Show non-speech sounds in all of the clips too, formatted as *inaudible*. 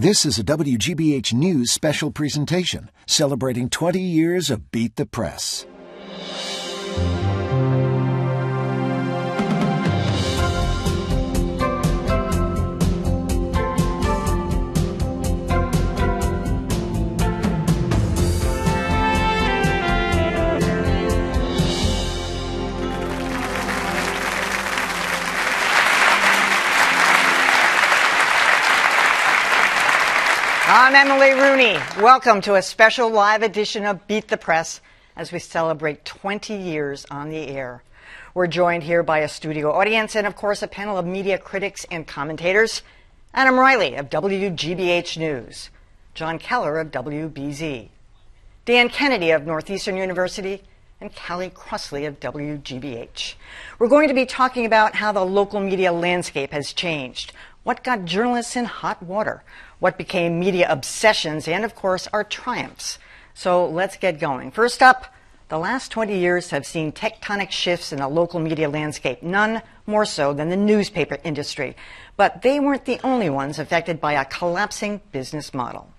This is a WGBH News special presentation celebrating 20 years of Beat the Press. I'm Emily Rooney. Welcome to a special live edition of Beat the Press as we celebrate 20 years on the air. We're joined here by a studio audience and, of course, a panel of media critics and commentators. Adam Reilly of WGBH News, Jon Keller of WBZ, Dan Kennedy of Northeastern University, and Callie Crossley of WGBH. We're going to be talking about how the local media landscape has changed, what got journalists in hot water, what became media obsessions, and of course, our triumphs. So let's get going. First up, the last 20 years have seen tectonic shifts in the local media landscape, none more so than the newspaper industry. But they weren't the only ones affected by a collapsing business model.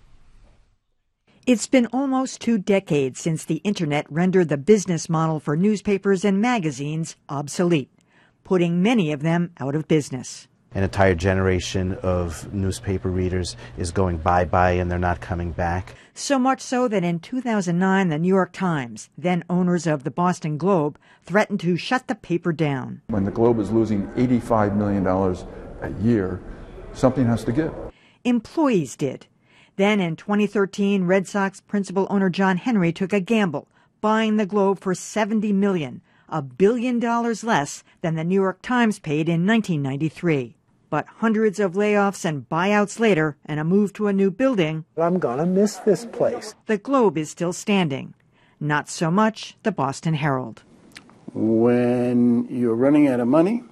It's been almost two decades since the internet rendered the business model for newspapers and magazines obsolete, putting many of them out of business an entire generation of newspaper readers is going bye bye and they're not coming back. So much so that in 2009, the New York Times, then owners of the Boston Globe, threatened to shut the paper down. When the Globe is losing $85 million a year, something has to give. Employees did. Then in 2013, Red Sox principal owner John Henry took a gamble, buying the Globe for 70 million, a billion dollars less than the New York Times paid in 1993. But hundreds of layoffs and buyouts later and a move to a new building, I'm gonna miss this place. The Globe is still standing. Not so much the Boston Herald. When you're running out of money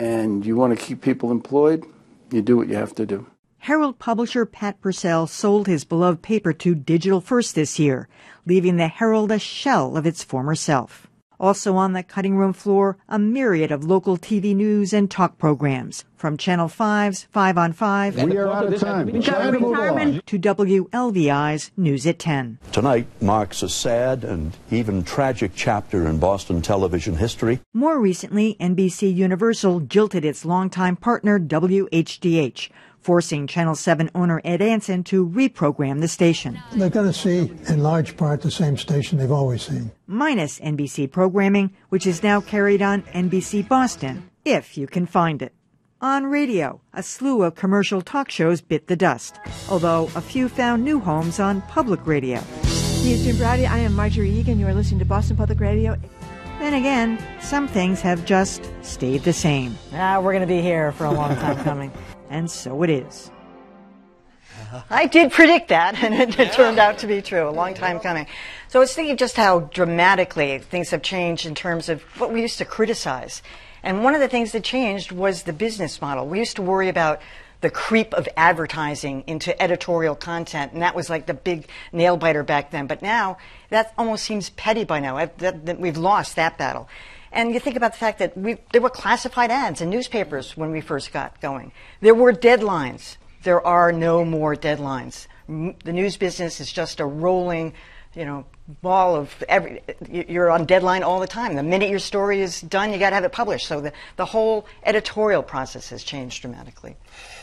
and you want to keep people employed, you do what you have to do. Herald publisher Pat Purcell sold his beloved paper to Digital First this year, leaving the Herald a shell of its former self. Also on the cutting room floor, a myriad of local TV news and talk programs. From Channel 5's 5 on 5 we are out of time. to WLVI's News at 10. Tonight marks a sad and even tragic chapter in Boston television history. More recently, NBC Universal jilted its longtime partner WHDH forcing Channel 7 owner Ed Ansin to reprogram the station. They're going to see, in large part, the same station they've always seen. Minus NBC programming, which is now carried on NBC Boston, if you can find it. On radio, a slew of commercial talk shows bit the dust, although a few found new homes on public radio. Houston Braude, I am Margery Eagan. You are listening to Boston Public Radio. Then again, some things have just stayed the same. Ah, we're going to be here for a long time coming *laughs* and so it is. *laughs* I did predict that, and it, turned out to be true. A long time coming. So I was thinking just how dramatically things have changed in terms of what we used to criticize. And one of the things that changed was the business model. We used to worry about the creep of advertising into editorial content, and that was like the big nail biter back then. But now that almost seems petty by now. That, that we've lost that battle. And you think about the fact that we, there were classified ads in newspapers when we first got going. There were deadlines. There are no more deadlines. The news business is just a rolling, you know, ball of every. You're on deadline all the time. The minute your story is done, you got to have it published. So the, the whole editorial process has changed dramatically.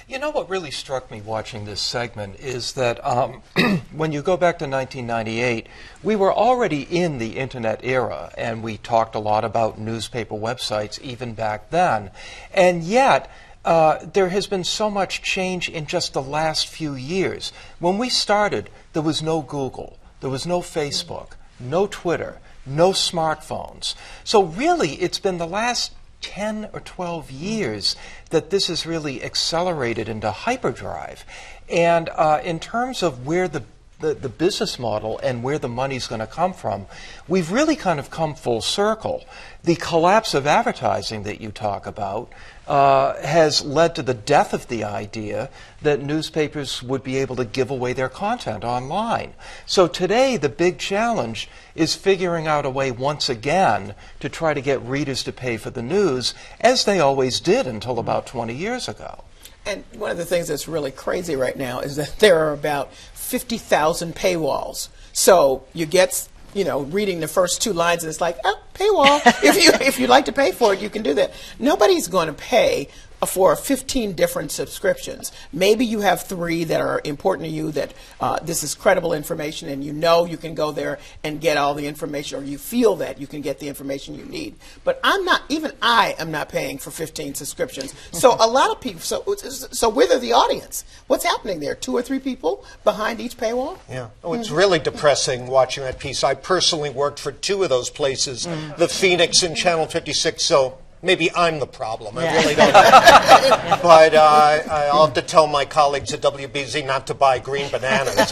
You know what really struck me watching this segment is that um, *clears throat* when you go back to 1998, we were already in the internet era, and we talked a lot about newspaper websites even back then. And yet, uh, there has been so much change in just the last few years. When we started, there was no Google, there was no Facebook, no Twitter, no smartphones. So, really, it's been the last 10 or 12 years that this has really accelerated into hyperdrive. And uh, in terms of where the the, the business model and where the money's going to come from, we've really kind of come full circle. The collapse of advertising that you talk about uh, has led to the death of the idea that newspapers would be able to give away their content online. So today, the big challenge is figuring out a way once again to try to get readers to pay for the news, as they always did until about 20 years ago. And one of the things that's really crazy right now is that *laughs* there are about 50,000 paywalls. So you get you know, reading the first two lines, and it's like, oh, paywall. *laughs* if you if you'd like to pay for it, you can do that. Nobody's going to pay for 15 different subscriptions. Maybe you have three that are important to you that uh, this is credible information and you know you can go there and get all the information or you feel that you can get the information you need. But I'm not, even I am not paying for 15 subscriptions. So a *laughs* lot of people, so, so where are the audience? What's happening there? Two or three people behind each paywall? Yeah. Oh, it's really depressing watching that piece. I personally worked for two of those places, mm. the Phoenix and Channel 56, so Maybe I'm the problem. I really don't know. *laughs* but uh, I'll have to tell my colleagues at WBZ not to buy green bananas. *laughs*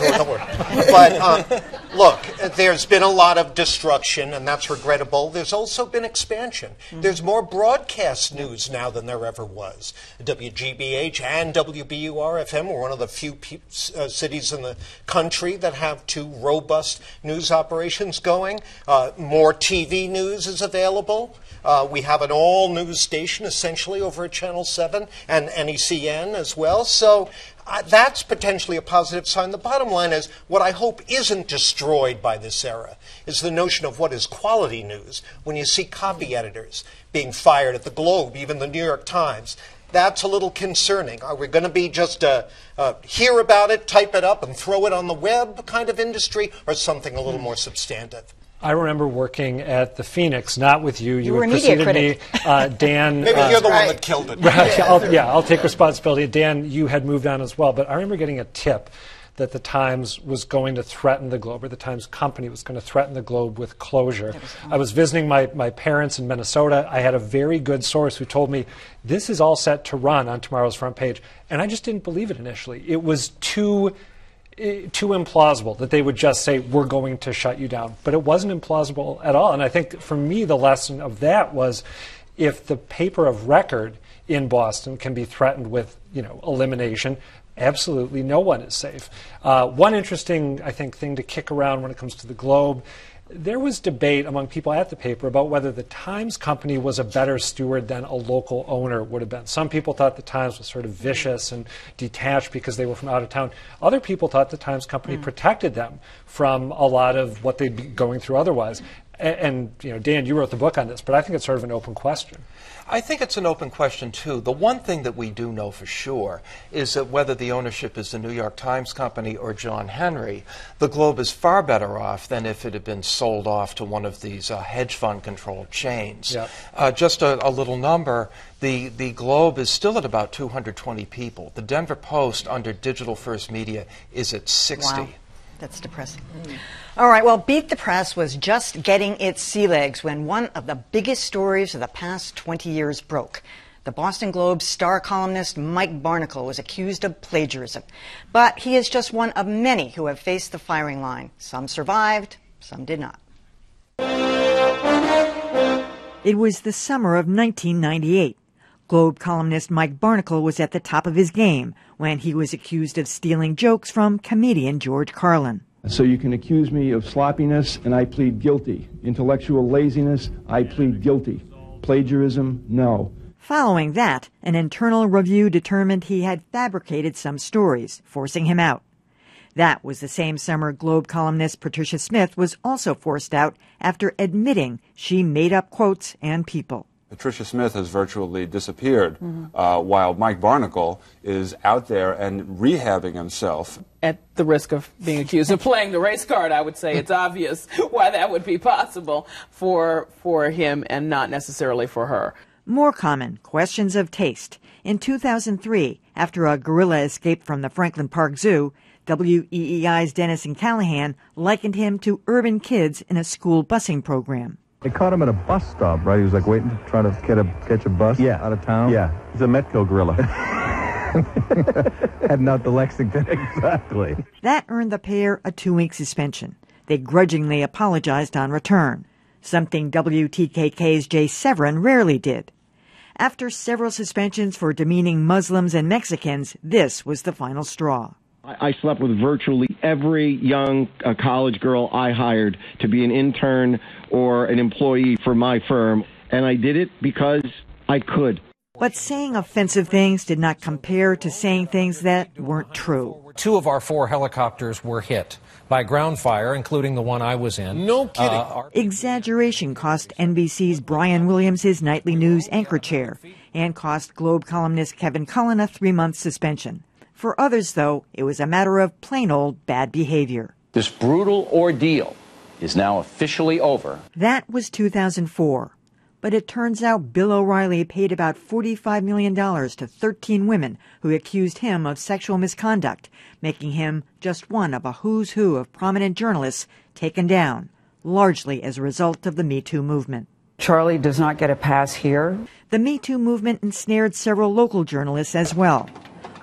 but um, look, there's been a lot of destruction, and that's regrettable. There's also been expansion. Mm-hmm. There's more broadcast news now than there ever was. WGBH and WBUR FM are one of the few pe- uh, cities in the country that have two robust news operations going. Uh, more TV news is available. Uh, we have an all news station essentially over at Channel 7 and NECN as well. So uh, that's potentially a positive sign. The bottom line is what I hope isn't destroyed by this era is the notion of what is quality news. When you see copy editors being fired at the Globe, even the New York Times, that's a little concerning. Are we going to be just a, a, hear about it, type it up, and throw it on the web kind of industry, or something a little more substantive? I remember working at the Phoenix, not with you. You, you had preceded me, uh, Dan. *laughs* Maybe uh, you're the right. one that killed it. Right, I'll, yeah, I'll take responsibility. Dan, you had moved on as well, but I remember getting a tip that the Times was going to threaten the Globe, or the Times company was going to threaten the Globe with closure. Was I was visiting my, my parents in Minnesota. I had a very good source who told me this is all set to run on tomorrow's front page, and I just didn't believe it initially. It was too too implausible that they would just say, we're going to shut you down. But it wasn't implausible at all. And I think for me, the lesson of that was if the paper of record in Boston can be threatened with you know, elimination, absolutely no one is safe. Uh, one interesting, I think, thing to kick around when it comes to the Globe there was debate among people at the paper about whether the Times company was a better steward than a local owner would have been. Some people thought the Times was sort of vicious and detached because they were from out of town. Other people thought the Times company mm. protected them from a lot of what they'd be going through otherwise. And, and, you know, Dan, you wrote the book on this, but I think it's sort of an open question. I think it's an open question, too. The one thing that we do know for sure is that whether the ownership is the New York Times Company or John Henry, the Globe is far better off than if it had been sold off to one of these uh, hedge fund controlled chains. Yep. Uh, just a, a, little number the, the Globe is still at about 220 people. The Denver Post, under Digital First Media, is at 60. Wow. That's depressing. Mm. All right, well, Beat the Press was just getting its sea legs when one of the biggest stories of the past 20 years broke. The Boston Globe star columnist Mike Barnicle was accused of plagiarism. But he is just one of many who have faced the firing line. Some survived, some did not. It was the summer of 1998. Globe columnist Mike Barnicle was at the top of his game when he was accused of stealing jokes from comedian George Carlin. So you can accuse me of sloppiness, and I plead guilty. Intellectual laziness, I plead guilty. Plagiarism, no. Following that, an internal review determined he had fabricated some stories, forcing him out. That was the same summer Globe columnist Patricia Smith was also forced out after admitting she made up quotes and people. Patricia Smith has virtually disappeared, mm-hmm. uh, while Mike Barnicle is out there and rehabbing himself. At the risk of being accused of playing the race card, I would say it's *laughs* obvious why that would be possible for for him and not necessarily for her. More common questions of taste. In 2003, after a gorilla escaped from the Franklin Park Zoo, WEEI's Dennis and Callahan likened him to urban kids in a school busing program. They caught him at a bus stop, right? He was like waiting to try to get a catch a bus yeah. out of town. Yeah, he's a Metco gorilla. *laughs* *laughs* Heading out to Lexington. Exactly. That earned the pair a two-week suspension. They grudgingly apologized on return, something WTKK's Jay Severin rarely did. After several suspensions for demeaning Muslims and Mexicans, this was the final straw. I slept with virtually every young uh, college girl I hired to be an intern or an employee for my firm, and I did it because I could. But saying offensive things did not compare to saying things that weren't true. Two of our four helicopters were hit by ground fire, including the one I was in. No kidding. Uh, Exaggeration cost NBC's Brian Williams his nightly news anchor chair and cost Globe columnist Kevin Cullen a three month suspension. For others, though, it was a matter of plain old bad behavior. This brutal ordeal is now officially over. That was 2004. But it turns out Bill O'Reilly paid about $45 million to 13 women who accused him of sexual misconduct, making him just one of a who's who of prominent journalists taken down, largely as a result of the Me Too movement. Charlie does not get a pass here. The Me Too movement ensnared several local journalists as well.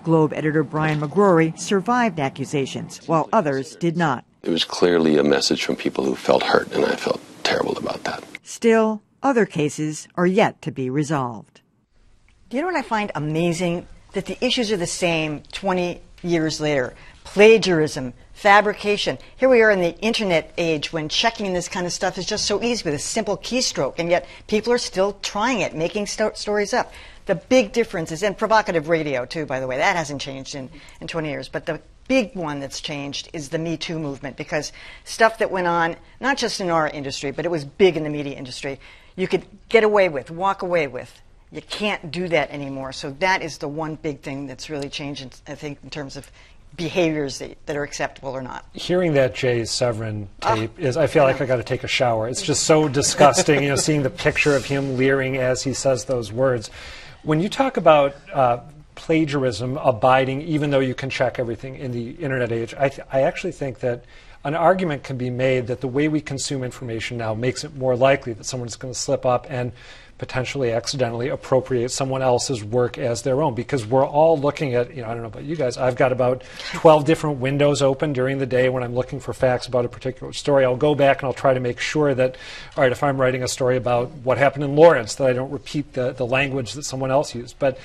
Globe editor Brian McGrory survived accusations, while others did not. It was clearly a message from people who felt hurt, and I felt terrible about that. Still, other cases are yet to be resolved. Do you know what I find amazing? That the issues are the same 20 years later. Plagiarism, fabrication. Here we are in the internet age when checking this kind of stuff is just so easy with a simple keystroke, and yet people are still trying it, making sto- stories up. The big difference is in provocative radio, too, by the way. That hasn't changed in, in 20 years. But the big one that's changed is the Me Too movement because stuff that went on, not just in our industry, but it was big in the media industry, you could get away with, walk away with. You can't do that anymore. So that is the one big thing that's really changed, I think, in terms of behaviors that, that are acceptable or not. Hearing that Jay Severin ah, tape is, I feel like I got to take a shower. It's just so disgusting, you know, seeing the picture of him leering as he says those words. When you talk about uh, plagiarism abiding, even though you can check everything in the internet age, I, th- I actually think that an argument can be made that the way we consume information now makes it more likely that someone's going to slip up and potentially accidentally appropriate someone else's work as their own because we're all looking at you know I don't know about you guys I've got about *laughs* 12 different windows open during the day when I'm looking for facts about a particular story. I'll go back and I'll try to make sure that all right if I'm writing a story about what happened in Lawrence that I don't repeat the, the language that someone else used. But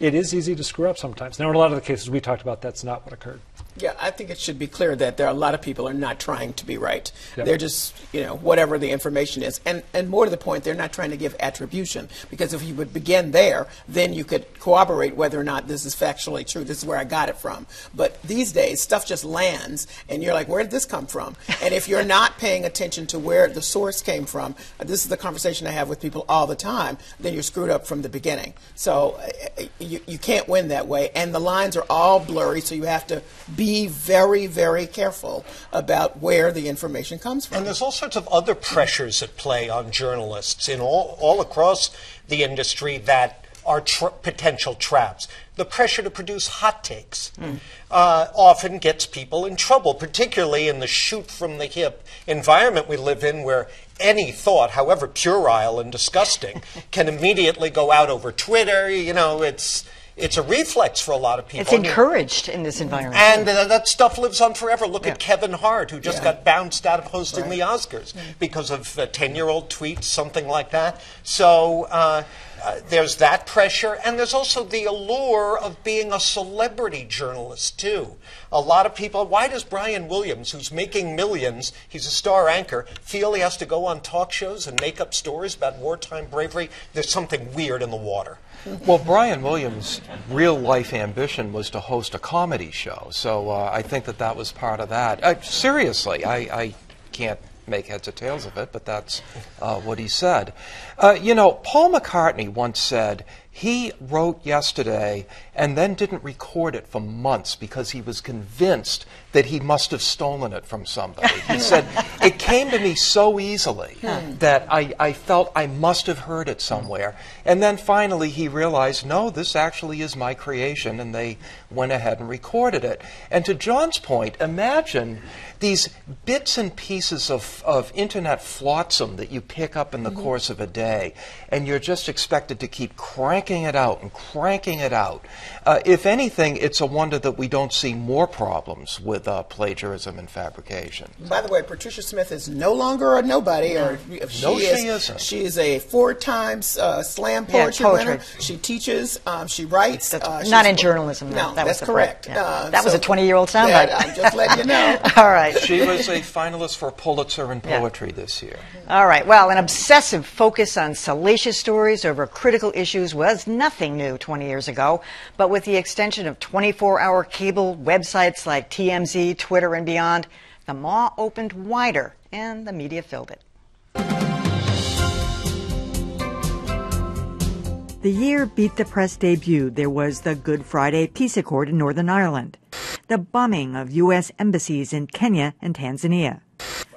it is easy to screw up sometimes. Now in a lot of the cases we talked about that's not what occurred yeah, I think it should be clear that there are a lot of people are not trying to be right. Yep. They're just, you know, whatever the information is. And and more to the point, they're not trying to give attribution because if you would begin there, then you could corroborate whether or not this is factually true. This is where I got it from. But these days, stuff just lands and you're like, where did this come from? And if you're not paying attention to where the source came from, this is the conversation I have with people all the time, then you're screwed up from the beginning. So uh, you, you can't win that way. And the lines are all blurry, so you have to be be very, very careful about where the information comes from. And there's all sorts of other pressures at play on journalists in all, all across the industry that are tra- potential traps. The pressure to produce hot takes mm. uh, often gets people in trouble, particularly in the shoot from the hip environment we live in, where any thought, however puerile and disgusting, *laughs* can immediately go out over Twitter. You know, it's it's a reflex for a lot of people. It's encouraged in this environment. And uh, that stuff lives on forever. Look Yeah. at Kevin Hart, who just Yeah. got bounced out of hosting Right. the Oscars because of a 10 year old tweets, something like that. So uh, uh, there's that pressure. And there's also the allure of being a celebrity journalist, too. A lot of people, why does Brian Williams, who's making millions, he's a star anchor, feel he has to go on talk shows and make up stories about wartime bravery? There's something weird in the water. Well, Brian Williams' real life ambition was to host a comedy show, so uh, I think that that was part of that. Uh, seriously, I, I can't make heads or tails of it, but that's uh, what he said. Uh, you know, Paul McCartney once said he wrote yesterday and then didn't record it for months because he was convinced that he must have stolen it from somebody. He *laughs* said, It came to me so easily hmm. that I, I felt I must have heard it somewhere. And then finally he realized, no, this actually is my creation, and they went ahead and recorded it. And to John's point, imagine these bits and pieces of, of internet flotsam that you pick up in the mm-hmm. course of a day, and you're just expected to keep cranking it out and cranking it out. Uh, if anything, it's a wonder that we don't see more problems with uh, plagiarism and fabrication. By the way, Patricia Smith Smith is no longer a nobody, or she, No, she is, isn't. She is a four times uh, slam Yeah, poetry poetry. winner. She teaches. Um, she writes. Uh, Not in journalism. though. No, that that's was correct. Yeah. Uh, that was a 20-year-old soundbite. that- I'm just letting you know. *laughs* All right. She was a finalist for Pulitzer in Yeah. poetry this year. All right. Well, an obsessive focus on salacious stories over critical issues was nothing new 20 years ago. But with the extension of 24 hour cable websites like TMZ, Twitter, and beyond, the maw opened wider and the media filled it. The year Beat the Press debuted, there was the Good Friday Peace Accord in Northern Ireland, the bombing of U.S. embassies in Kenya and Tanzania.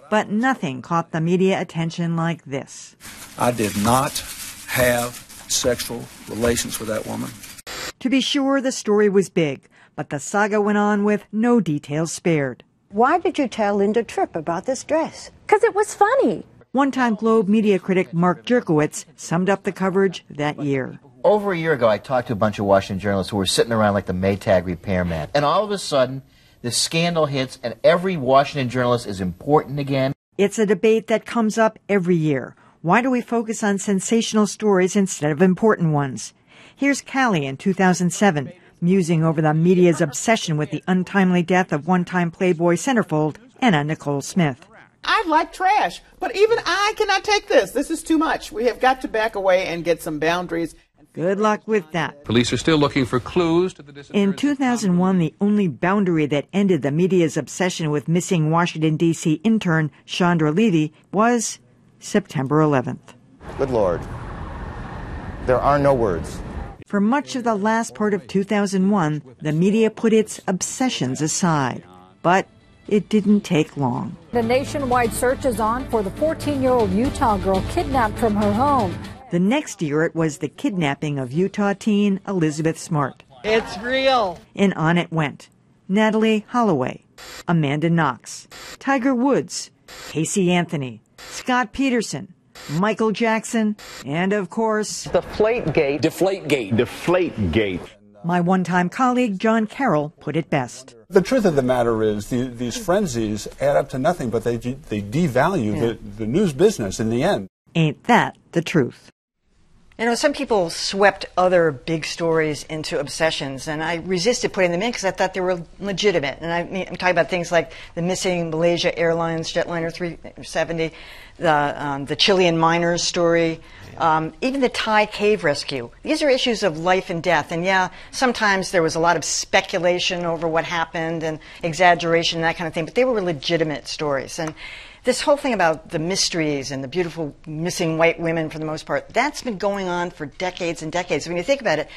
But nothing caught the media attention like this. I did not have sexual relations with that woman. To be sure, the story was big, but the saga went on with no details spared. Why did you tell Linda Tripp about this dress? Because it was funny. One time Globe media critic Mark Jurkowitz summed up the coverage that year. Over a year ago, I talked to a bunch of Washington journalists who were sitting around like the Maytag repairman. And all of a sudden, the scandal hits, and every Washington journalist is important again. It's a debate that comes up every year. Why do we focus on sensational stories instead of important ones? Here's Callie in 2007, musing over the media's obsession with the untimely death of one-time Playboy centerfold Anna Nicole Smith. I like trash, but even I cannot take this. This is too much. We have got to back away and get some boundaries. Good luck with that. Police are still looking for clues to the In 2001, the only boundary that ended the media's obsession with missing Washington, D.C. intern Chandra Levy was September 11th. Good Lord. There are no words. For much of the last part of 2001, the media put its obsessions aside. But it didn't take long. The nationwide search is on for the 14 year old Utah girl kidnapped from her home. The next year, it was the kidnapping of Utah teen Elizabeth Smart. It's real. And on it went. Natalee Holloway, Amanda Knox, Tiger Woods, Casey Anthony, Scott Peterson, Michael Jackson, and of course, Deflate Gate. Deflate Gate. Deflate Gate. my one time colleague John Carroll put it best. The truth of the matter is, the, these frenzies add up to nothing, but they, they devalue Yeah. the, the news business in the end. Ain't that the truth? You know, some people swept other big stories into obsessions, and I resisted putting them in because I thought they were legitimate. And I mean, I'm talking about things like the missing Malaysia Airlines jetliner 370, the um, the Chilean miners story, um, even the Thai cave rescue. These are issues of life and death. And yeah, sometimes there was a lot of speculation over what happened and exaggeration and that kind of thing, but they were legitimate stories. And this whole thing about the mysteries and the beautiful missing white women, for the most part, that's been going on for decades and decades. When you think about it,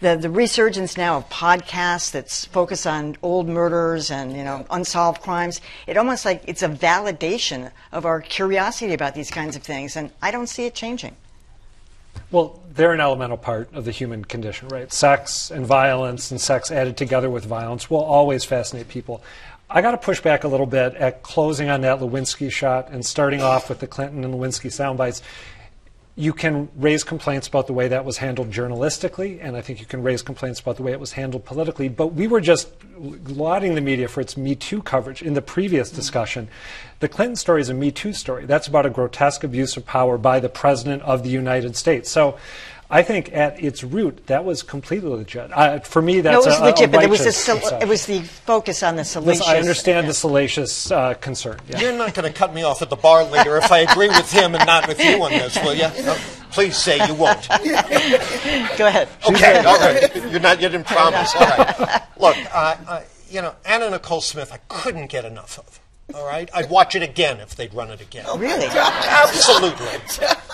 the, the resurgence now of podcasts that's focused on old murders and you know unsolved crimes, it almost like it's a validation of our curiosity about these kinds of things, and I don't see it changing. Well, they're an elemental part of the human condition, right? Sex and violence and sex added together with violence will always fascinate people. I got to push back a little bit at closing on that Lewinsky shot and starting off with the Clinton and Lewinsky sound bites. You can raise complaints about the way that was handled journalistically, and I think you can raise complaints about the way it was handled politically. But we were just lauding the media for its Me Too coverage in the previous discussion. The Clinton story is a Me Too story. That's about a grotesque abuse of power by the President of the United States. So I think at its root, that was completely legit. Uh, for me, that's no, it was a, a but it was, the sal- it was the focus on the Listen, salacious. I understand the salacious uh, concern. Yeah. You're not going to cut me off at the bar later if I agree with him and not with you on this, will you? *laughs* No, please say you won't. Go ahead. Okay, all right. You're not. You didn't promise. All right. *laughs* Look, uh, uh, you know, Anna Nicole Smith, I couldn't get enough of. All right, I'd watch it again if they'd run it again. Really? Absolutely.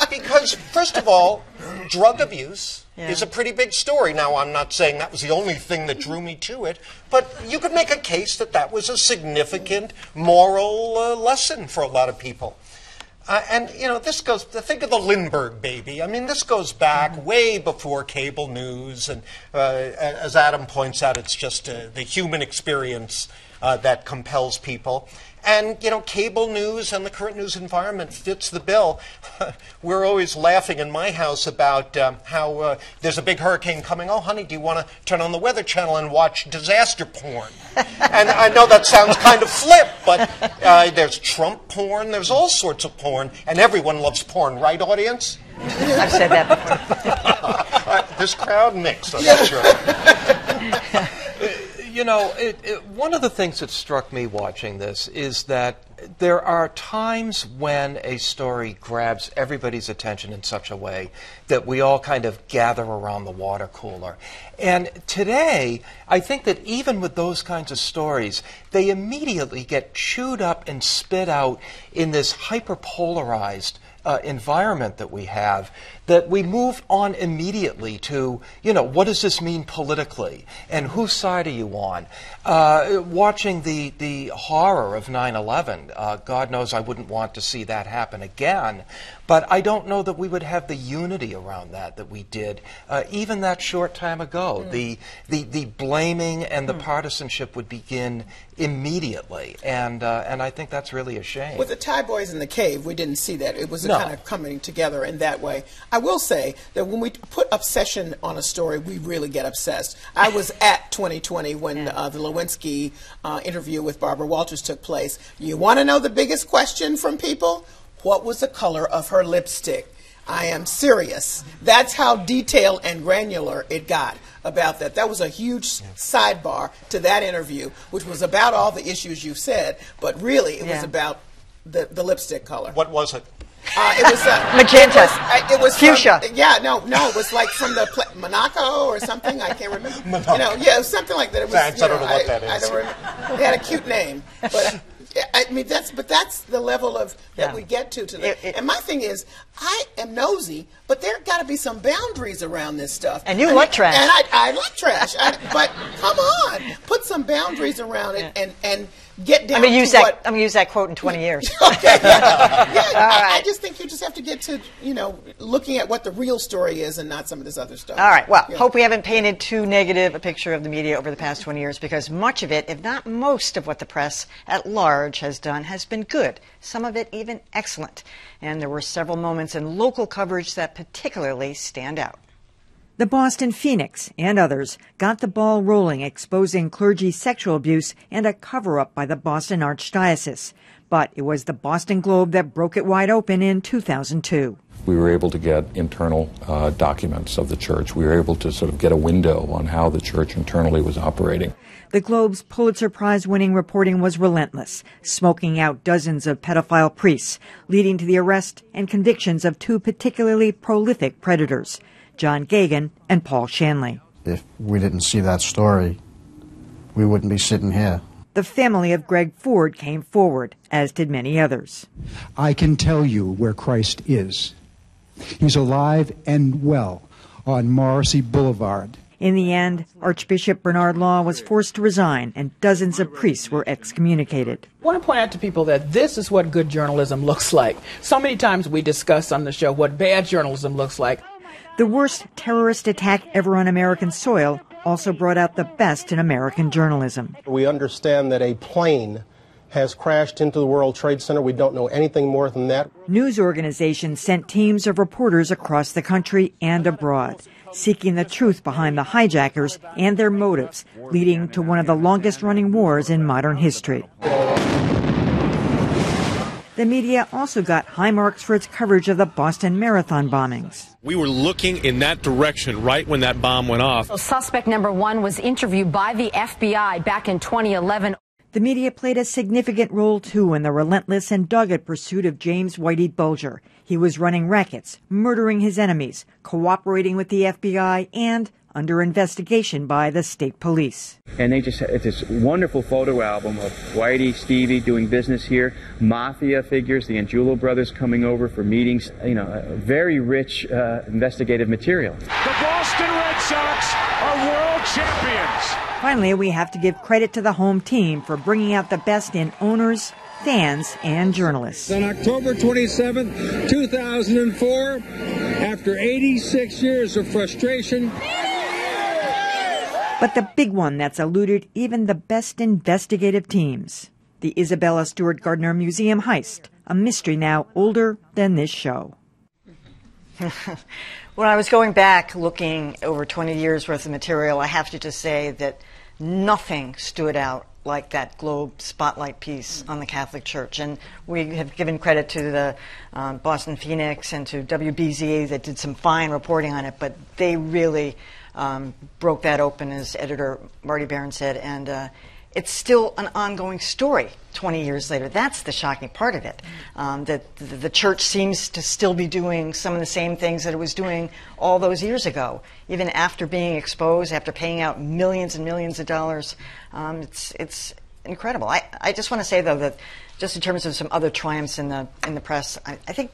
Because first of all, drug abuse Yeah. is a pretty big story. Now, I'm not saying that was the only thing that drew me to it, but you could make a case that that was a significant moral uh, lesson for a lot of people. Uh, and you know, this goes. Think of the Lindbergh baby. I mean, this goes back way before cable news, and uh, as Adam points out, it's just uh, the human experience uh, that compels people. And, you know, cable news and the current news environment fits the bill. *laughs* We're always laughing in my house about um, how uh, there's a big hurricane coming. Oh, honey, do you want to turn on the Weather Channel and watch disaster porn? *laughs* and I know that sounds kind of flip, but uh, there's Trump porn, there's all sorts of porn, and everyone loves porn, right, audience? I've said that before. *laughs* uh, this crowd mixed, I'm not sure. You know, it, it, one of the things that struck me watching this is that there are times when a story grabs everybody's attention in such a way that we all kind of gather around the water cooler. And today, I think that even with those kinds of stories, they immediately get chewed up and spit out in this hyperpolarized uh, environment that we have that we move on immediately to, you know, what does this mean politically? And whose side are you on? Uh, watching the, the horror of 9 11, uh, God knows I wouldn't want to see that happen again. But I don't know that we would have the unity around that that we did uh, even that short time ago. Mm. The, the, the blaming and the mm. partisanship would begin immediately. And, uh, and I think that's really a shame. With the Thai Boys in the Cave, we didn't see that. It was no. kind of coming together in that way. I will say that when we put obsession on a story, we really get obsessed. I was at 2020 when uh, the Lewinsky uh, interview with Barbara Walters took place. You want to know the biggest question from people? What was the color of her lipstick? I am serious. That's how detailed and granular it got about that. That was a huge sidebar to that interview, which was about all the issues you said, but really it yeah. was about the, the lipstick color. What was it? Uh, it was uh, *laughs* magenta. It was, uh, it was fuchsia. From, yeah, no, no, it was like from the pl- Monaco or something. I can't remember. Monaco. *laughs* You know, yeah, it was something like that. It was, Thanks, I don't know what that is. I don't remember. It had a cute name, but I mean that's but that's the level of that yeah. we get to today. It, it, and my thing is, I am nosy, but there got to be some boundaries around this stuff. And you I like mean, trash. And I, I like trash. I, but come on, put some boundaries around it, yeah. and and get down. I'm gonna use that. What, I'm gonna use that quote in 20 *laughs* years. *laughs* okay, yeah, *laughs* yeah. I, I, just think you just have to get to you know looking at what the real story is and not some of this other stuff. All right. Well, yeah. hope we haven't painted too negative a picture of the media over the past 20 years because much of it, if not most of what the press at large has done, has been good. Some of it even excellent. And there were several moments in local coverage that particularly stand out. The Boston Phoenix and others got the ball rolling exposing clergy sexual abuse and a cover up by the Boston Archdiocese. But it was the Boston Globe that broke it wide open in 2002. We were able to get internal uh, documents of the church. We were able to sort of get a window on how the church internally was operating. The Globe's Pulitzer Prize winning reporting was relentless, smoking out dozens of pedophile priests, leading to the arrest and convictions of two particularly prolific predators. John Geoghan, and Paul Shanley. If we didn't see that story, we wouldn't be sitting here. The family of Greg Ford came forward, as did many others. I can tell you where Christ is. He's alive and well on Morrissey Boulevard. In the end, Archbishop Bernard Law was forced to resign and dozens of priests were excommunicated. I want to point out to people that this is what good journalism *laughs* looks like. So many times we discuss on the show what bad journalism looks like. The worst terrorist attack ever on American soil also brought out the best in American journalism. We understand that a plane has crashed into the World Trade Center. We don't know anything more than that. News organizations sent teams of reporters across the country and abroad, seeking the truth behind the hijackers and their motives, leading to one of the longest running wars in modern history. The media also got high marks for its coverage of the Boston Marathon bombings. We were looking in that direction right when that bomb went off. suspect number one was interviewed by the FBI back in 2011. The media played a significant role too in the relentless and dogged pursuit of James Whitey Bulger. He was running rackets, murdering his enemies, cooperating with the FBI, and under investigation by the state police. And they just it's this wonderful photo album of Whitey, Stevie doing business here, mafia figures, the Angiulo brothers coming over for meetings. You know, very rich uh, investigative material. The Boston Red Sox are world champions. Finally, we have to give credit to the home team for bringing out the best in owners, fans, and journalists. On October 27, 2004, after 86 years of frustration, But the big one that's eluded even the best investigative teams the Isabella Stewart Gardner Museum heist, a mystery now older than this show. *laughs* when I was going back looking over 20 years worth of material, I have to just say that nothing stood out like that Globe spotlight piece on the Catholic Church. And we have given credit to the um, Boston Phoenix and to WBZA that did some fine reporting on it, but they really um, broke that open, as editor Marty Baron said. And uh, it's still an ongoing story 20 years later. That's the shocking part of it. Um, that the, the church seems to still be doing some of the same things that it was doing all those years ago, even after being exposed, after paying out millions and millions of dollars. Um, it's, it's incredible. I, I just want to say, though, that just in terms of some other triumphs in the, in the press, I, I think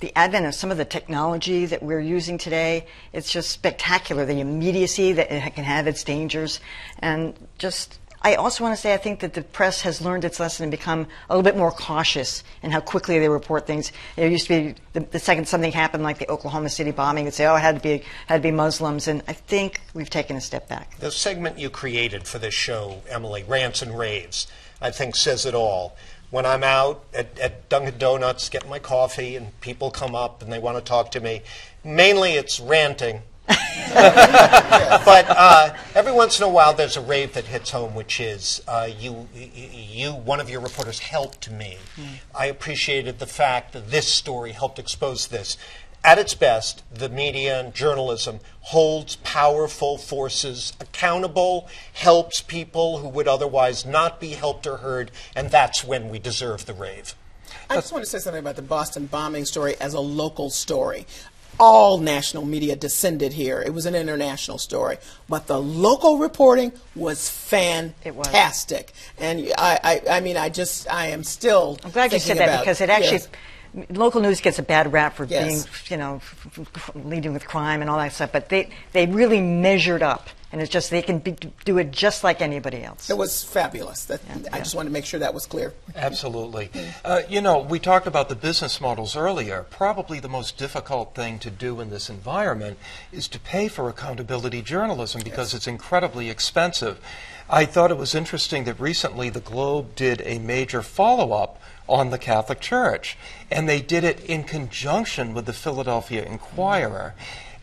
the advent of some of the technology that we're using today, it's just spectacular. The immediacy that it can have its dangers, and just I also want to say I think that the press has learned its lesson and become a little bit more cautious in how quickly they report things. It used to be the, the second something happened, like the Oklahoma City bombing, it'd say, "Oh, it had to be had to be Muslims," and I think we've taken a step back. The segment you created for this show, Emily, rants and raves, I think says it all. When I'm out at, at Dunkin' Donuts getting my coffee and people come up and they want to talk to me, mainly it's ranting *laughs* but uh, every once in a while, there's a rave that hits home, which is uh, you, you, one of your reporters helped me. Mm. I appreciated the fact that this story helped expose this. At its best, the media and journalism holds powerful forces accountable, helps people who would otherwise not be helped or heard, and that's when we deserve the rave. I just want to say something about the Boston bombing story as a local story all national media descended here. It was an international story, but the local reporting was fantastic. Was. And I, I, I mean, I just, I am still. I'm glad you said that because it actually. Yes. Local news gets a bad rap for yes. being, you know, leading with crime and all that stuff, but they, they really measured up and it's just they can be, do it just like anybody else. It was fabulous. That, yeah, I yeah. just wanted to make sure that was clear. Absolutely. Uh, you know, we talked about the business models earlier. Probably the most difficult thing to do in this environment is to pay for accountability journalism because yes. it's incredibly expensive. I thought it was interesting that recently the Globe did a major follow up on the Catholic Church, and they did it in conjunction with the Philadelphia Inquirer.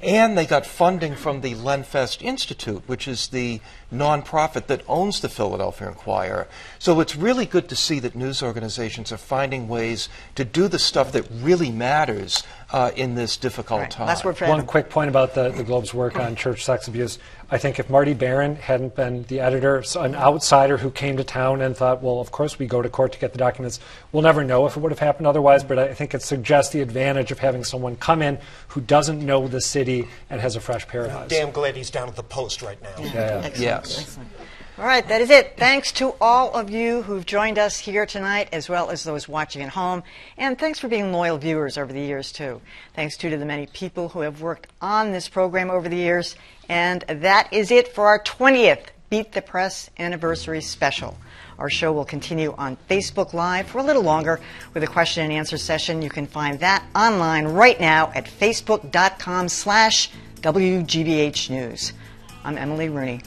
And they got funding from the Lenfest Institute, which is the nonprofit that owns the Philadelphia Inquirer. So it's really good to see that news organizations are finding ways to do the stuff that really matters uh, in this difficult right. time. One quick point about the, the Globe's work on church sex abuse. I think if Marty Baron hadn't been the editor, an outsider who came to town and thought, well, of course we go to court to get the documents, we'll never know if it would have happened otherwise, but I think it suggests the advantage of having someone come in who doesn't know the city and has a fresh pair of eyes. Damn glad he's down at the post right now. Yeah. yeah. Yes. All right, that is it. Thanks to all of you who've joined us here tonight, as well as those watching at home. And thanks for being loyal viewers over the years, too. Thanks, too, to the many people who have worked on this program over the years. And that is it for our 20th Beat the Press anniversary special. Our show will continue on Facebook Live for a little longer with a question and answer session. You can find that online right now at facebook.com slash WGBH News. I'm Emily Rooney.